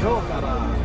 Show, caralho!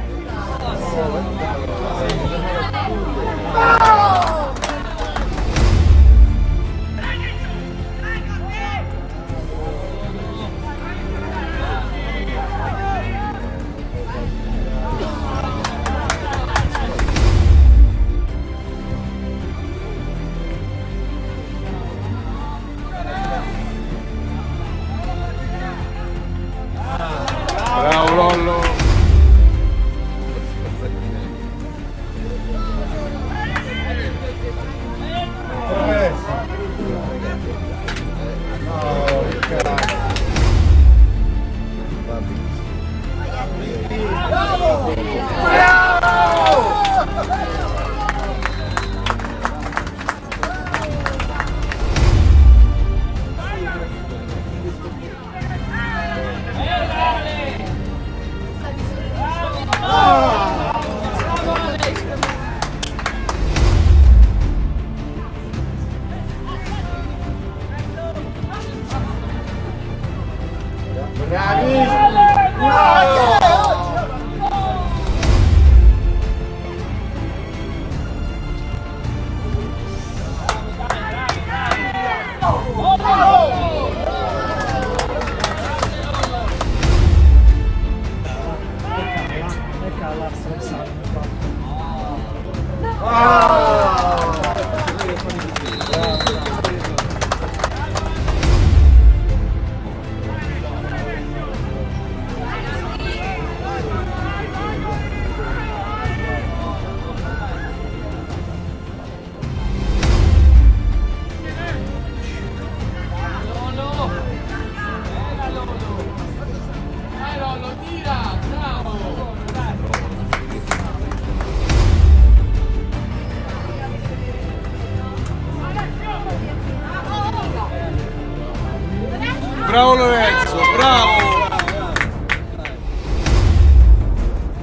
Bravo Lorenzo, bravo!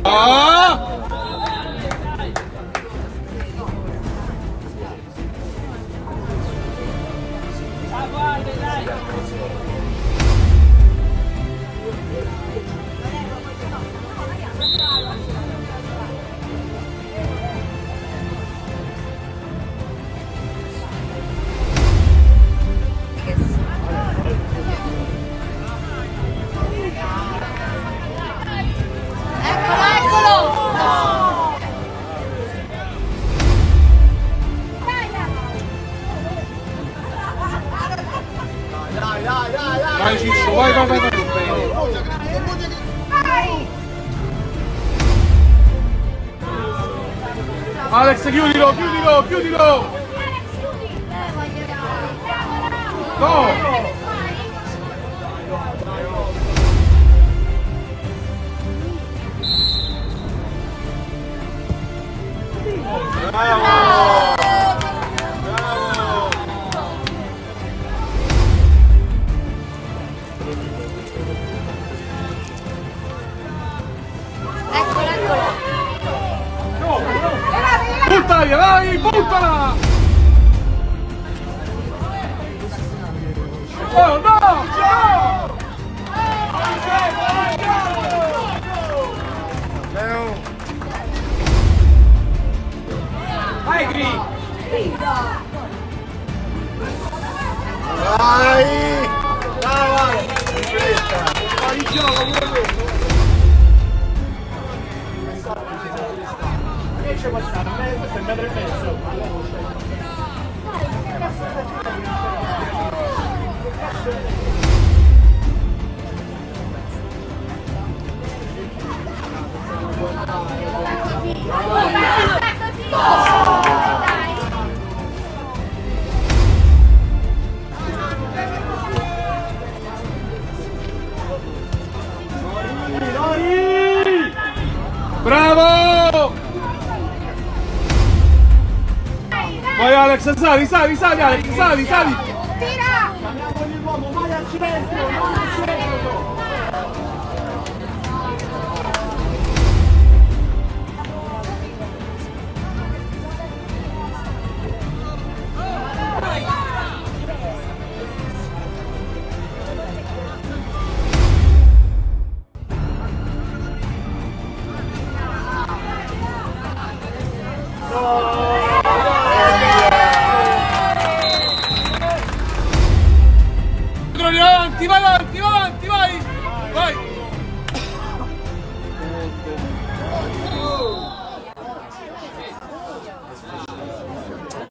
Ah! Vai, vai, vai. Alex, chiudilo, chiudilo, chiudilo! No! Buttala, vai, buttala! Oh no! No! Vai Gri! Vai! Bravo! Fuori gioco un metro e mezzo. Bravo! Vai Alex, sali, sali, sali Alex, sali, sali! Tira! Chiamiamogli l'uomo, vai al centro, vai al centro! Avanti, vai avanti, vai avanti, vai! Vai!